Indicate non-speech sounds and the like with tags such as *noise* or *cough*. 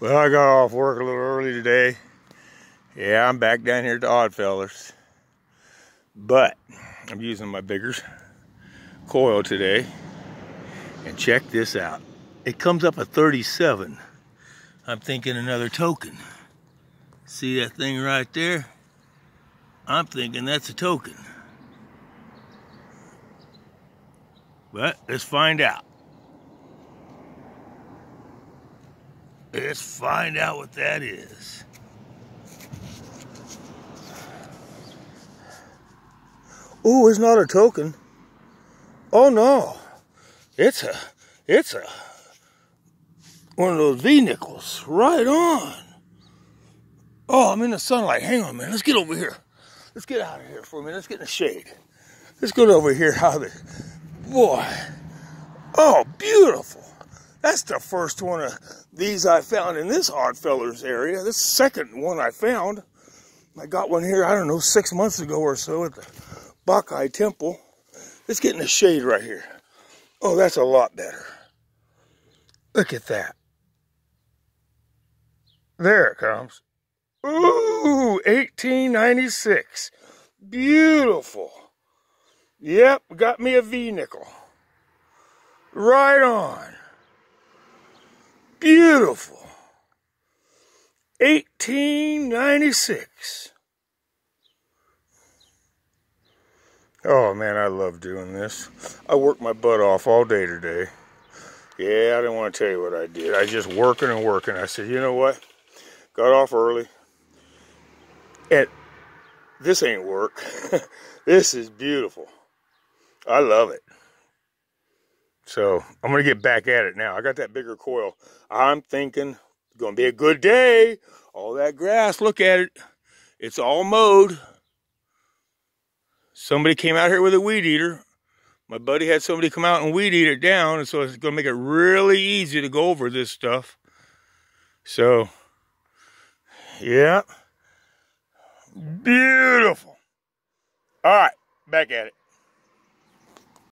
Well, I got off work a little early today. Yeah, I'm back down here the Oddfellers. But I'm using my bigger coil today. And check this out. It comes up at 37. I'm thinking another token. See that thing right there? I'm thinking that's a token. But let's find out. Let's find out what that is. Oh, it's not a token. Oh no. It's a it's a one of those V nickels. Right on. Oh, I'm in the sunlight. Hang on, man. Let's get over here. Let's get out of here for a minute. Let's get in the shade. Let's go over here. *laughs* How the boy. Oh, beautiful. That's the first one of these I found in this Oddfellers area. This second one I found. I got one here, I don't know, six months ago or so at the Bacchae Temple. Let's get in the shade right here. Oh, that's a lot better. Look at that. There it comes. Ooh, 1896. Beautiful. Yep, got me a V nickel. Right on. Beautiful. 1896. Oh man, I love doing this. I worked my butt off all day today. Yeah, I didn't want to tell you what I did. I just working and working. I said, you know what? Got off early. And this ain't work. *laughs* this is beautiful. I love it. So I'm going to get back at it now. I got that bigger coil. I'm thinking it's going to be a good day. All that grass, look at it. It's all mowed. Somebody came out here with a weed eater. My buddy had somebody come out and weed eat it down. And so it's going to make it really easy to go over this stuff. So, yeah. Beautiful. All right, back at it.